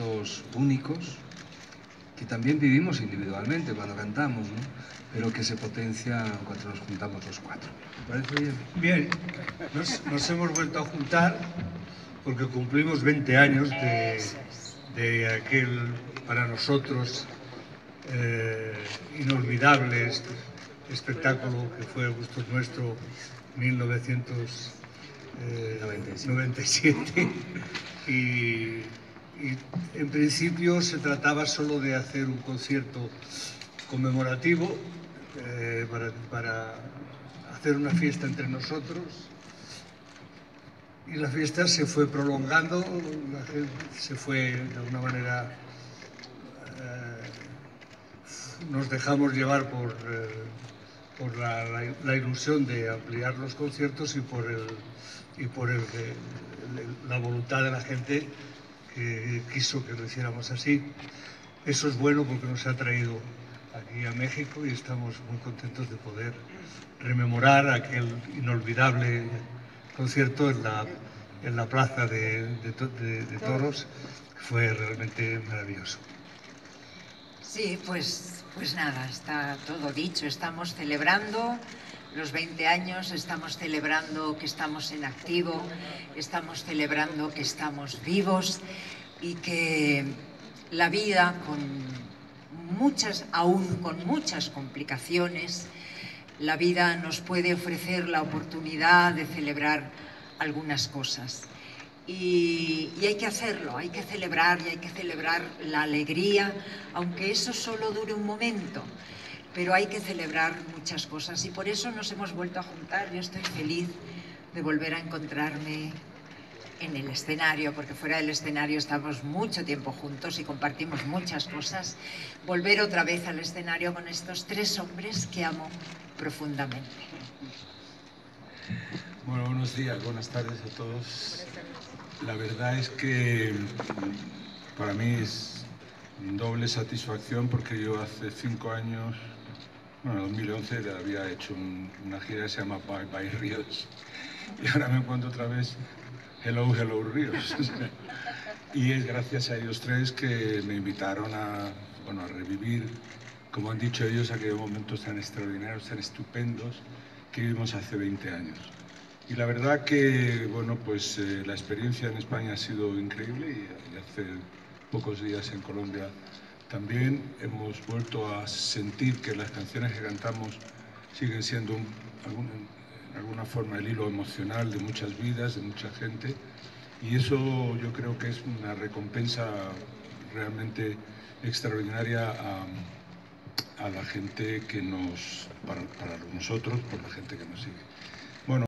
momentos únicos que también vivimos individualmente cuando cantamos, ¿no? pero que se potencia cuando nos juntamos los cuatro. ¿Me parece bien? Bien, nos, nos hemos vuelto a juntar porque cumplimos 20 años de, de aquel, para nosotros, eh, inolvidable est- espectáculo que fue Gusto Nuestro 1997. Y, y en principio se trataba solo de hacer un concierto conmemorativo eh, para, hacer una fiesta entre nosotros. Y la fiesta se fue prolongando, se fue de alguna manera, eh, nos dejamos llevar por, eh, por la, ilusión de ampliar los conciertos y por, y por la voluntad de la gente que quiso que lo hiciéramos así. Eso es bueno porque nos ha traído aquí a México y estamos muy contentos de poder rememorar aquel inolvidable concierto en la, en la plaza de, de de toros. Fue realmente maravilloso. Sí, pues, pues nada, está todo dicho. Estamos celebrando los 20 años, estamos celebrando que estamos en activo, estamos celebrando que estamos vivos y que la vida con muchas, aún con muchas complicaciones, la vida nos puede ofrecer la oportunidad de celebrar algunas cosas. Y, y hay que hacerlo, hay que celebrar y hay que celebrar la alegría, aunque eso solo dure un momento, pero hay que celebrar muchas cosas y por eso nos hemos vuelto a juntar. Yo estoy feliz de volver a encontrarme en el escenario, porque fuera del escenario estamos mucho tiempo juntos y compartimos muchas cosas. Volver otra vez al escenario con estos tres hombres que amo profundamente. Bueno, buenos días, buenas tardes a todos. La verdad es que mm, para mí es doble satisfacción porque yo hace cinco años, bueno, en 2011 ya había hecho un- una gira que se llama Bye Bye Ríos y ahora me encuentro otra vez Hello Hello Ríos. y es gracias a ellos tres que me invitaron a, bueno, a revivir, como han dicho ellos, aquellos momentos tan extraordinarios, tan estupendos que vivimos hace 20 años. Y la verdad que, bueno, pues eh, la experiencia en España ha sido increíble y, y hace pocos días en Colombia también hemos vuelto a sentir que las canciones que cantamos siguen siendo en alguna forma el hilo emocional de muchas vidas, de mucha gente. Y eso yo creo que es una recompensa realmente extraordinaria a, la gente que nos, para, para nosotros, por la gente que nos sigue.